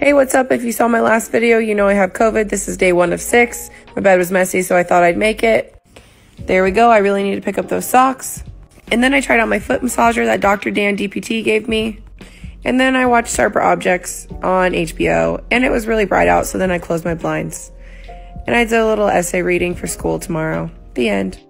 Hey, what's up? If you saw my last video, you know I have COVID. This is day one of six. My bed was messy, so I thought I'd make it. There we go. I really need to pick up those socks. And then I tried out my foot massager that Dr. Dan DPT gave me. And then I watched Sharp Objects on HBO, and it was really bright out, so then I closed my blinds. And I did a little essay reading for school tomorrow. The end.